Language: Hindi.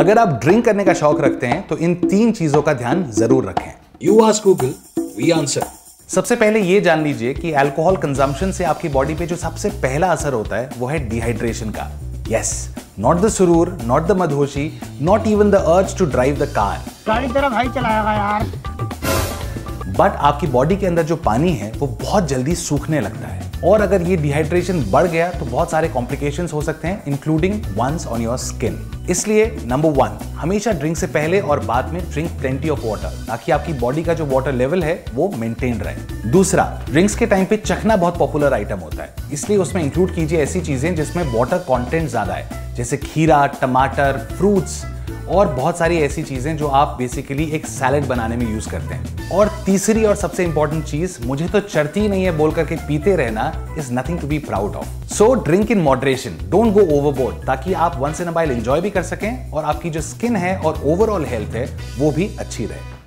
अगर आप ड्रिंक करने का शौक रखते हैं तो इन तीन चीज़ों का ध्यान ज़रूर रखें। You ask Google, we answer. सबसे पहले ये जान लीजिए कि अल्कोहल कंजम्पशन से आपकी बॉडी पे जो सबसे पहला असर होता है वो है डिहाइड्रेशन का। यस नॉट द सुरूर not the मधोशी not even the urge to drive the car गाड़ी तेरा भाई चलाएगा यार। बट आपकी बॉडी के अंदर जो पानी है वो बहुत जल्दी सूखने लगता है। और अगर ये डिहाइड्रेशन बढ़ गया तो बहुत सारे कॉम्प्लिकेशन हो सकते हैं including ones on your skin इसलिए नंबर वन हमेशा ड्रिंक से पहले और बाद में ड्रिंक प्लेंटी ऑफ़ वाटर ताकि आपकी बॉडी का जो वाटर लेवल है, वो मेंटेन रहे। दूसरा ड्रिंक्स के टाइम पे चखना बहुत पॉपुलर आइटम होता है। इसलिए उसमें इंक्लूड कीजिए ऐसी चीज़ें जिसमें वाटर कंटेंट ज़्यादा है, जैसे खीरा, टमाटर फ्रूट्स और बहुत सारी ऐसी चीज़ें जो आप बेसिकली एक सैलेड बनाने में यूज़ करते हैं। और तीसरी और सबसे इंपॉर्टेंट चीज़, मुझे तो चढ़ती नहीं है बोल करके पीते रहना is nothing to be proud of so drink in moderation don't go overboard ताकि आप once in a while enjoy भी कर सकें और आपकी जो स्किन है और ओवरऑल हेल्थ है, वो भी अच्छी रहे।